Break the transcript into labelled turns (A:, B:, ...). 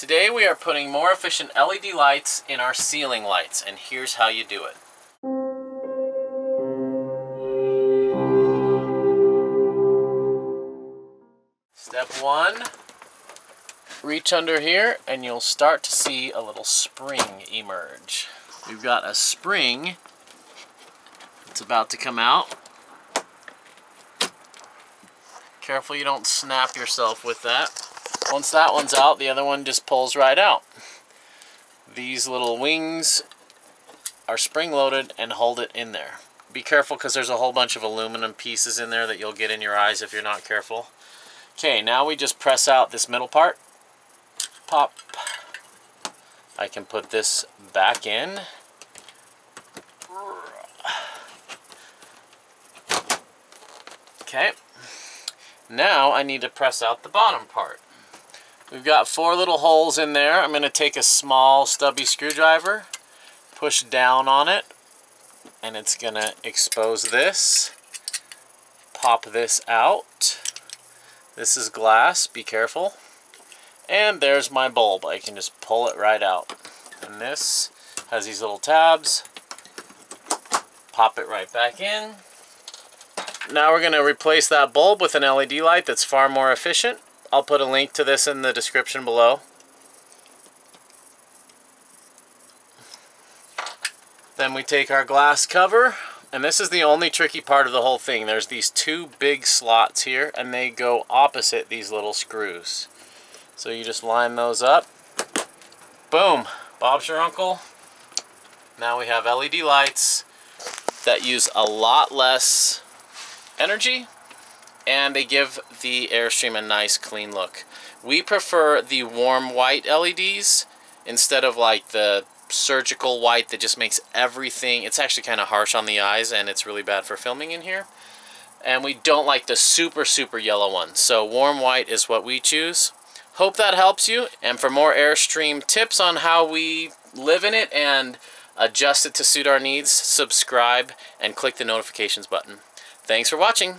A: Today we are putting more efficient LED lights in our ceiling lights and here's how you do it. Step one, reach under here and you'll start to see a little spring emerge. We've got a spring that's about to come out. Careful you don't snap yourself with that. Once that one's out, the other one just pulls right out. These little wings are spring-loaded and hold it in there. Be careful because there's a whole bunch of aluminum pieces in there that you'll get in your eyes if you're not careful. Okay, now we just press out this middle part. Pop. I can put this back in. Okay. Now I need to press out the bottom part. We've got four little holes in there. I'm going to take a small stubby screwdriver, push down on it, and it's going to expose this. Pop this out. This is glass, be careful. And there's my bulb. I can just pull it right out. And this has these little tabs. Pop it right back in. Now we're going to replace that bulb with an LED light that's far more efficient. I'll put a link to this in the description below. Then we take our glass cover, and this is the only tricky part of the whole thing. There's these two big slots here, and they go opposite these little screws. So you just line those up. Boom! Bob's your uncle. Now we have LED lights that use a lot less energy and they give the Airstream a nice clean look. We prefer the warm white LEDs instead of like the surgical white that just makes everything, it's actually kind of harsh on the eyes and it's really bad for filming in here. And we don't like the super, super yellow one. So warm white is what we choose. Hope that helps you. And for more Airstream tips on how we live in it and adjust it to suit our needs, subscribe and click the notifications button. Thanks for watching.